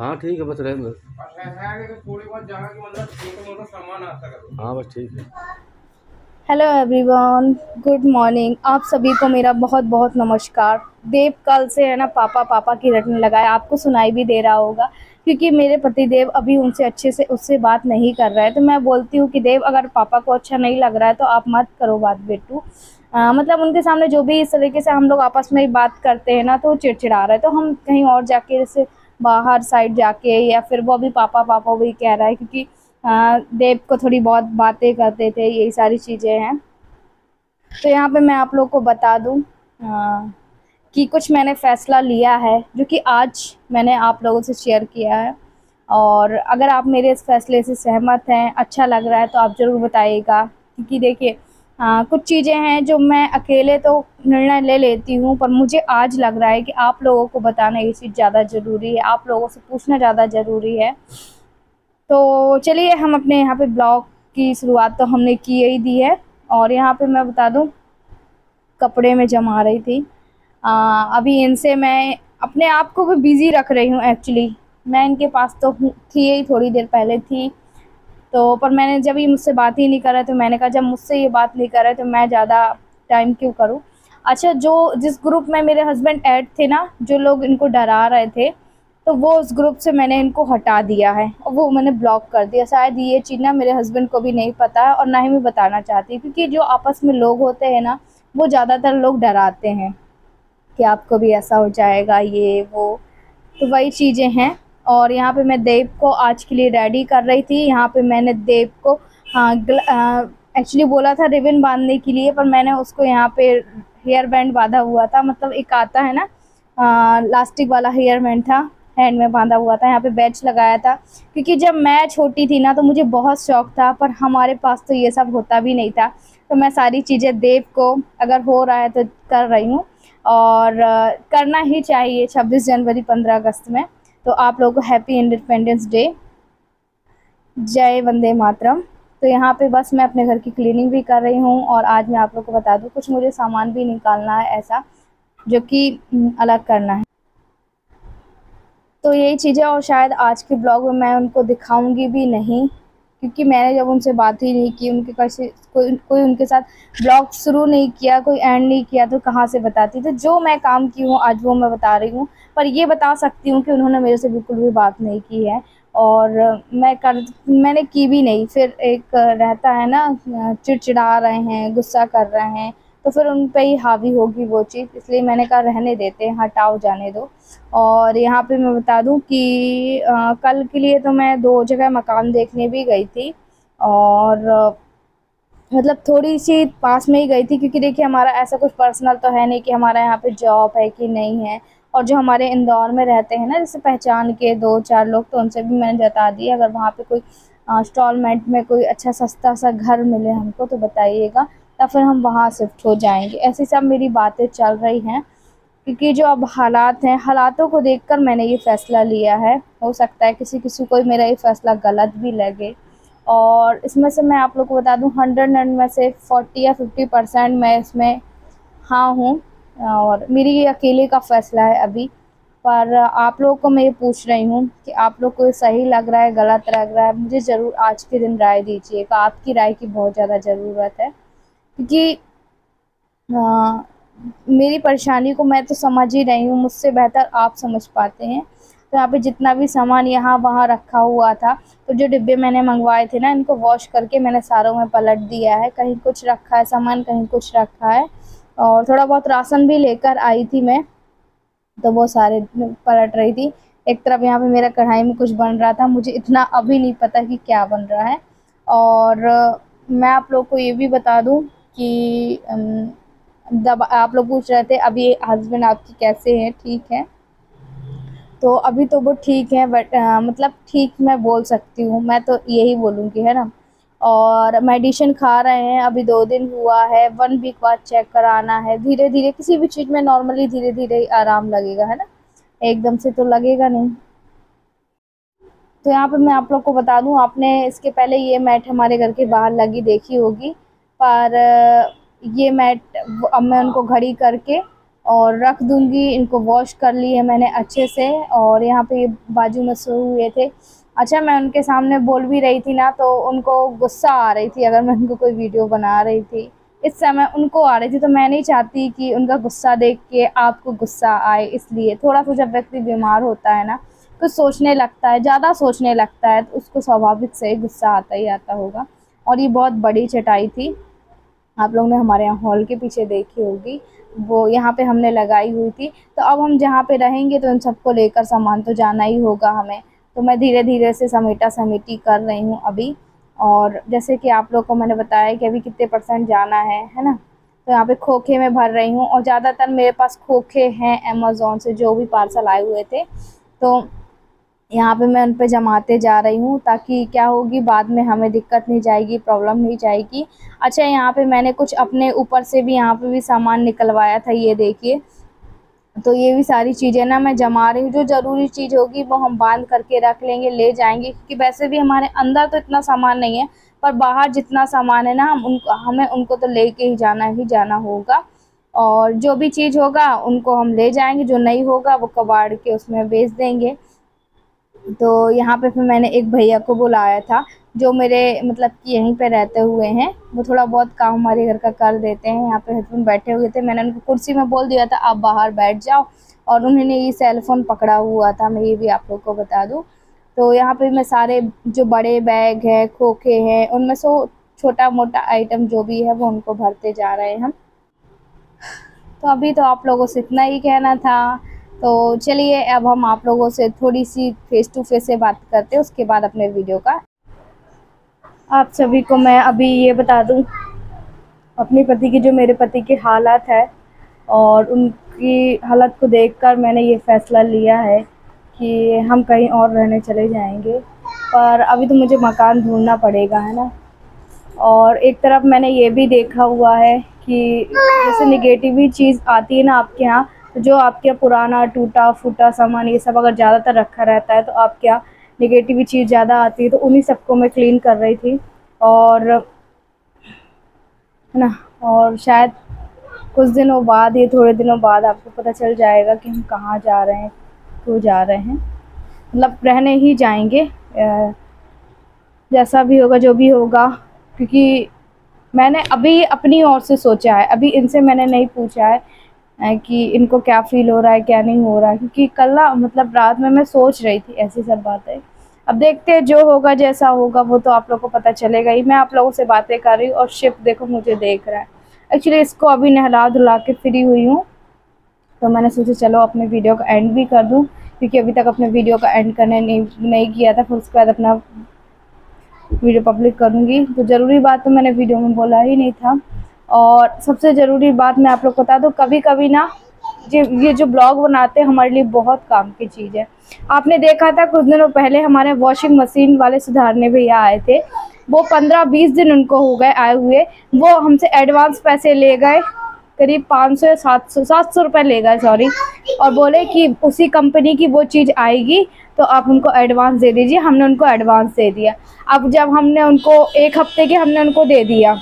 हाँ ठीक है, बस रहने हाँ बस ठीक है। हेलो एवरीवन गुड मॉर्निंग आप सभी को मेरा बहुत बहुत नमस्कार। देव कल से है ना, पापा पापा की रटने लगाए। आपको सुनाई भी दे रहा होगा। क्योंकि मेरे पति देव अभी उनसे अच्छे से उससे बात नहीं कर रहा है। तो मैं बोलती हूँ कि देव अगर पापा को अच्छा नहीं लग रहा है तो आप मत करो बात बेटू। आ, मतलब उनके सामने जो भी इस तरीके से हम लोग आपस में बात करते हैं ना तो चिड़चिड़ा रहा। है तो हम कहीं और जाके जैसे बाहर साइड जाके या फिर वो भी पापा पापा वही कह रहा है क्योंकि आ, देव को थोड़ी बहुत बातें करते थे यही सारी चीज़ें हैं। तो यहाँ पे मैं आप लोग को बता दूँ कि कुछ मैंने फ़ैसला लिया है, जो कि आज मैंने आप लोगों से शेयर किया है। और अगर आप मेरे इस फैसले से सहमत हैं अच्छा लग रहा है तो आप ज़रूर बताइएगा। क्योंकि देखिए कुछ चीज़ें हैं जो मैं अकेले तो निर्णय ले लेती हूँ, पर मुझे आज लग रहा है कि आप लोगों को बताना ये चीज़ ज़्यादा ज़रूरी है, आप लोगों से पूछना ज़्यादा ज़रूरी है। तो चलिए, हम अपने यहाँ पे ब्लॉग की शुरुआत तो हमने की ही दी है। और यहाँ पे मैं बता दूँ, कपड़े में जमा रही थी। अभी इनसे मैं अपने आप को भी बिज़ी रख रही हूँ एक्चुअली मैं इनके पास तो थी ही थोड़ी देर पहले थी। तो पर मैंने जब ये मुझसे बात ही नहीं कर रहे तो मैंने कहा, जब मुझसे ये बात नहीं कर रहे तो मैं ज़्यादा टाइम क्यों करूँ? अच्छा जो जिस ग्रुप में मेरे हस्बैंड ऐड थे ना, जो लोग इनको डरा रहे थे तो वो उस ग्रुप से मैंने इनको हटा दिया है, और वो मैंने ब्लॉक कर दिया। शायद ये चीज़ ना मेरे हस्बैंड को भी नहीं पता है, और ना ही मैं बताना चाहती क्योंकि जो आपस में लोग होते हैं ना, वो ज़्यादातर लोग डराते हैं। कि आपको भी ऐसा हो जाएगा, ये, वो। तो वही चीज़ें हैं। और यहाँ पे मैं देव को आज के लिए रेडी कर रही थी। यहाँ पे मैंने देव को हाँ एक्चुअली बोला था रिबन बांधने के लिए, पर मैंने उसको यहाँ पे हेयर बैंड बांधा हुआ था। मतलब एक आता है ना लास्टिक वाला हेयर बैंड था हैंड में बांधा हुआ था। यहाँ पे बैच लगाया था। क्योंकि जब मैं छोटी थी ना तो मुझे बहुत शौक था, पर हमारे पास तो ये सब होता भी नहीं था। तो मैं सारी चीज़ें देव को अगर हो रहा है तो कर रही हूँ। और करना ही चाहिए 26 जनवरी 15 अगस्त में। तो आप लोगों को हैप्पी इंडिपेंडेंस डे जय वंदे मातरम। तो यहाँ पे बस मैं अपने घर की क्लीनिंग भी कर रही हूँ और आज मैं आप लोग को बता दूँ, कुछ मुझे सामान भी निकालना है ऐसा, जो कि अलग करना है। तो यही चीज़ें और शायद आज के ब्लॉग में मैं उनको दिखाऊँगी भी नहीं। क्योंकि मैंने जब उनसे बात ही नहीं की, उनके कैसे कोई कोई उनके साथ ब्लॉग शुरू नहीं किया, कोई एंड नहीं किया तो कहाँ से बताती तो जो मैं काम की हूँ, आज वो मैं बता रही हूँ, पर ये बता सकती हूँ कि उन्होंने मेरे से बिल्कुल भी बात नहीं की है और मैं कर, मैंने की भी नहीं। फिर एक रहता है ना, चिड़चिड़ा रहे हैं, गुस्सा कर रहे हैं तो फिर उन पर ही हावी होगी वो चीज़ इसलिए मैंने कहा रहने देते हैं हटाओ जाने दो। और यहाँ पे मैं बता दूँ कि आ, कल के लिए तो मैं दो जगह मकान देखने भी गई थी और मतलब थोड़ी सी पास में ही गई थी क्योंकि देखिए हमारा ऐसा कुछ पर्सनल तो है नहीं कि हमारा यहाँ पे जॉब है कि नहीं है। और जो हमारे इंदौर में रहते हैं ना जैसे पहचान के दो चार लोग तो उनसे भी मैंने जता दिया अगर वहाँ पे कोई इंस्टॉलमेंट में कोई अच्छा सस्ता सा घर मिले हमको तो बताइएगा। या फिर हम वहाँ शिफ्ट हो जाएँगे। ऐसी सब मेरी बातें चल रही हैं, क्योंकि जो अब हालात हैं, हालातों को देखकर मैंने ये फ़ैसला लिया है। हो सकता है किसी किसी को मेरा ये फ़ैसला गलत भी लगे। और इसमें से मैं आप लोग को बता दूँ हंड्रेड एंड में से फोर्टी या फिफ्टी परसेंट मैं इसमें हाँ हूँ। और मेरी ये अकेले का फ़ैसला है अभी। पर आप लोगों को मैं ये पूछ रही हूँ कि आप लोग को सही लग रहा है, गलत लग रहा है? मुझे ज़रूर आज के दिन राय दीजिएगा। आपकी राय की बहुत ज़्यादा ज़रूरत है। क्योंकि मेरी परेशानी को मैं तो समझ ही रही हूँ, मुझसे बेहतर आप समझ पाते हैं। तो यहाँ पे जितना भी सामान यहाँ वहाँ रखा हुआ था तो जो डिब्बे मैंने मंगवाए थे ना, इनको वॉश करके मैंने सारों में पलट दिया है। कहीं कुछ रखा है सामान, कहीं कुछ रखा है। और थोड़ा बहुत राशन भी लेकर आई थी मैं तो वो सारे पलट रही थी। एक तरफ़ यहाँ पे मेरा कढ़ाई में कुछ बन रहा था, मुझे इतना अभी नहीं पता कि क्या बन रहा है। और मैं आप लोग को ये भी बता दूँ कि जब आप लोग पूछ रहे थे अभी हस्बैंड आपकी कैसे हैं? ठीक है। तो अभी तो वो ठीक है बट मतलब ठीक मैं बोल सकती हूँ। मैं तो यही बोलूँगी, है ना? और मेडिसिन खा रहे हैं, अभी दो दिन हुआ है वन वीक बाद चेक कराना है। धीरे धीरे किसी भी चीज़ में नॉर्मली धीरे धीरे आराम लगेगा, है ना? एकदम से तो लगेगा नहीं। तो यहाँ पे मैं आप लोग को बता दूँ, आपने इसके पहले ये मैट हमारे घर के बाहर लगी देखी होगी। पर ये मैट अब मैं उनको घड़ी करके और रख दूँगी। इनको वॉश कर ली है मैंने अच्छे से और यहाँ पे बाजू में सो हुए थे। अच्छा मैं उनके सामने बोल भी रही थी ना तो उनको गुस्सा आ रही थी अगर मैं उनको कोई वीडियो बना रही थी। इस समय उनको आ रही थी तो मैं नहीं चाहती कि उनका गुस्सा देख के आपको गुस्सा आए, इसलिए। थोड़ा सा जब व्यक्ति बीमार होता है ना कुछ सोचने लगता है, ज़्यादा सोचने लगता है तो उसको स्वाभाविक से गुस्सा आता ही आता होगा। और ये बहुत बड़ी चटाई थी। आप लोग ने हमारे यहाँ हॉल के पीछे देखी होगी। वो यहाँ पे हमने लगाई हुई थी। तो अब हम जहाँ पे रहेंगे तो इन सबको लेकर सामान तो जाना ही होगा हमें। तो मैं धीरे धीरे से समेटा समेटी कर रही हूँ अभी। और जैसे कि आप लोग को मैंने बताया कि अभी कितने परसेंट जाना है है ना? तो यहाँ पे खोखे में भर रही हूँ। और ज़्यादातर मेरे पास खोखे हैं अमेज़ोन से, जो भी पार्सल आए हुए थे। तो यहाँ पे मैं उन पर जमाते जा रही हूँ ताकि क्या होगी, बाद में हमें दिक्कत नहीं जाएगी प्रॉब्लम नहीं जाएगी। अच्छा यहाँ पे मैंने कुछ अपने ऊपर से भी यहाँ पे भी सामान निकलवाया था, ये देखिए। तो ये भी सारी चीज़ें ना मैं जमा रही हूँ, जो ज़रूरी चीज़ होगी वो हम बाँध करके रख लेंगे, ले जाएँगे, क्योंकि वैसे भी हमारे अंदर तो इतना सामान नहीं है, पर बाहर जितना सामान है ना, हम उनको, हमें उनको तो ले ही जाना ही जाना होगा। और जो भी चीज़ होगा, उनको हम ले जाएँगे, जो नहीं होगा वो कबाड़ के उसमें बेच देंगे। तो यहाँ पे फिर मैंने एक भैया को बुलाया था, जो मेरे मतलब कि यहीं पे रहते हुए हैं। वो थोड़ा बहुत काम हमारे घर का कर देते हैं, यहाँ पे हस्बैंड बैठे हुए थे। मैंने उनको कुर्सी में बोल दिया था, आप बाहर बैठ जाओ। और उन्होंने ये सेलफ़ोन पकड़ा हुआ था, मैं ये भी आप लोग को बता दूँ। तो यहाँ पे मैं सारे जो बड़े बैग हैं, खोखे हैं, उनमें से छोटा मोटा आइटम जो भी है, वो उनको भरते जा रहे हैं हम। तो अभी तो आप लोगों से इतना ही कहना था। तो चलिए, अब हम आप लोगों से थोड़ी सी फेस टू फेस से बात करते हैं, उसके बाद अपने वीडियो का। आप सभी को मैं अभी ये बता दूँ, अपने पति की जो मेरे पति की हालत है और उनकी हालत को देखकर मैंने ये फ़ैसला लिया है कि हम कहीं और रहने चले जाएँगे। पर अभी तो मुझे मकान ढूंढना पड़ेगा, है ना? और एक तरफ़ मैंने ये भी देखा हुआ है कि जैसे निगेटिव ही चीज़ आती है ना आपके यहाँ जो आपके पुराना, टूटा, फूटा सामान, ये सब अगर ज़्यादातर रखा रहता है तो आप क्या निगेटिव चीज़ ज़्यादा आती है तो उन्हीं सबको मैं क्लीन कर रही थी। और, है ना? और शायद कुछ दिनों बाद, ये थोड़े दिनों बाद आपको पता चल जाएगा कि हम कहाँ जा रहे हैं, क्यों जा रहे हैं। मतलब रहने ही जाएँगे जैसा भी होगा, जो भी होगा, क्योंकि मैंने अभी अपनी ओर से सोचा है, अभी इनसे मैंने नहीं पूछा है कि इनको क्या फ़ील हो रहा है, क्या नहीं हो रहा है? क्योंकि कल ना मतलब रात में मैं सोच रही थी, ऐसी सब बातें। अब देखते हैं, जो होगा, जैसा होगा, वो तो आप लोगों को पता चलेगा ही। मैं आप लोगों से बातें कर रही हूँ और शिप देखो, मुझे देख रहा है। एक्चुअली इसको अभी नहला धुला के फ्री हुई हूँ। तो मैंने सोचा, चलो, अपने वीडियो का एंड भी कर दूँ, क्योंकि अभी तक अपने वीडियो का एंड करने नहीं नहीं किया था। फिर उसके बाद अपना वीडियो पब्लिक करूँगी। तो ज़रूरी बात तो मैंने वीडियो में बोला ही नहीं था। और सबसे ज़रूरी बात मैं आप लोग को बता दूँ कभी कभी ना ये ये जो ब्लॉग बनाते हैं, हमारे लिए बहुत काम की चीज़ है। आपने देखा था कुछ दिनों पहले हमारे वॉशिंग मशीन वाले सुधारने भैया आए थे। वो पंद्रह बीस दिन उनको हो गए आए हुए। वो हमसे एडवांस पैसे ले गए, करीब पाँच सौ या सात सौ सात सौ रुपये ले गए सॉरी और बोले कि उसी कंपनी की वो चीज़ आएगी तो आप उनको एडवांस दे दीजिए। हमने उनको एडवांस दे दिया। अब जब हमने उनको, एक हफ़्ते के हमने उनको दे दिया।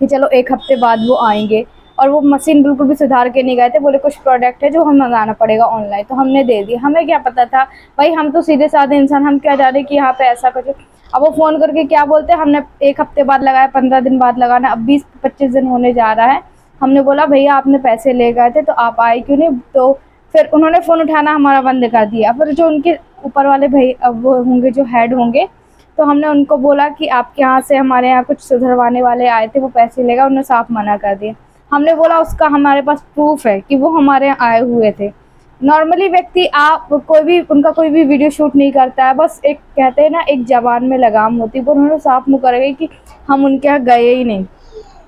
कि चलो एक हफ़्ते बाद वो आएँगे। और वो मशीन बिल्कुल भी सुधार के नहीं गए थे। बोले, कुछ प्रोडक्ट है जो हमें मंगाना पड़ेगा ऑनलाइन तो हमने दे दिया हमें क्या पता था? भाई, हम तो सीधे साधे इंसान, हम क्या जा रहे कि यहाँ पे ऐसा कुछ अब वो फ़ोन करके क्या बोलते हैं? हमने एक हफ़्ते बाद लगाया, पंद्रह दिन बाद लगाना। अब बीस, पच्चीस दिन होने जा रहा है। हमने बोला, भैया, आपने पैसे ले गए थे तो आप आए क्यों नहीं? तो फिर उन्होंने फ़ोन उठाना हमारा बंद कर दिया। फिर जो उनके ऊपर वाले भैया, वो होंगे, जो हेड होंगे तो हमने उनको बोला कि आपके यहाँ से हमारे यहाँ कुछ सुधरवाने वाले आए थे, वो पैसे लेगा, उन्होंने साफ़ मना कर दिया। हमने बोला, उसका हमारे पास प्रूफ है कि वो हमारे यहाँ आए हुए थे। नॉर्मली व्यक्ति आप कोई भी, उनका कोई भी वीडियो शूट नहीं करता है, बस एक कहते हैं ना, एक जवान में लगाम होती है। उन्होंने साफ़ मुँह कर गई कि हम उनके यहाँ गए ही नहीं।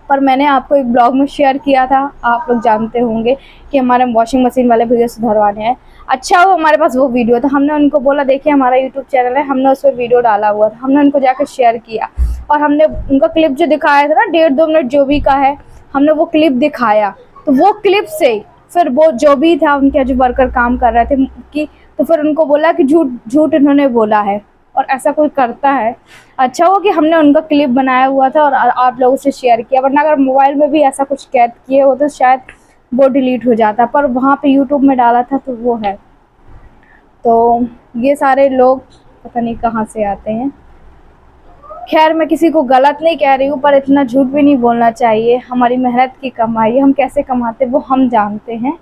पर मैंने आपको एक ब्लॉग में शेयर किया था, आप लोग जानते होंगे कि हमारे वॉशिंग मशीन वाले भैया सुधरवाने हैं। अच्छा वो हमारे पास वो वीडियो था हमने उनको बोला, देखिए, हमारा यूट्यूब चैनल है। हमने उस पर वीडियो डाला हुआ था। हमने उनको जाकर शेयर किया। और हमने उनका क्लिप जो दिखाया था ना, डेढ़ दो मिनट जो भी का है, हमने वो क्लिप दिखाया। तो वो क्लिप से फिर वो जो भी था, उनके जो वर्कर काम कर रहे थे, कि तो फिर उनको बोला कि झूठ झूठ इन्होंने बोला है। और ऐसा कोई करता है? अच्छा हो कि हमने उनका क्लिप बनाया हुआ था और आप लोगों से शेयर किया। वरना अगर मोबाइल में भी ऐसा कुछ कैद किए हो तो शायद वो डिलीट हो जाता पर वहाँ पे यूट्यूब में डाला था तो वो है। तो ये सारे लोग पता नहीं कहाँ से आते हैं। खैर, मैं किसी को गलत नहीं कह रही हूँ, पर इतना झूठ भी नहीं बोलना चाहिए। हमारी मेहनत की कमाई, हम कैसे कमाते वो हम जानते हैं।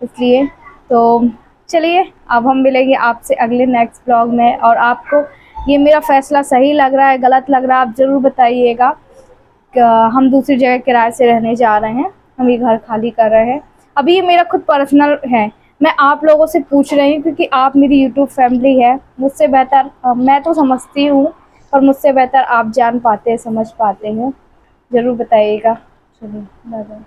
इसलिए तो चलिए, अब हम मिलेंगे आपसे अगले नेक्स्ट ब्लॉग में। और आपको ये मेरा फ़ैसला सही लग रहा है, गलत लग रहा है, आप ज़रूर बताइएगा। हम दूसरी जगह किराए से रहने जा रहे हैं। हम ये घर खाली कर रहे हैं। अभी ये मेरा खुद पर्सनल है। मैं आप लोगों से पूछ रही हूँ क्योंकि आप मेरी यूट्यूब फैमिली है। मुझसे बेहतर मैं तो समझती हूँ और मुझसे बेहतर आप जान पाते हैं, समझ पाते हैं। ज़रूर बताइएगा। चलिए बाय बाय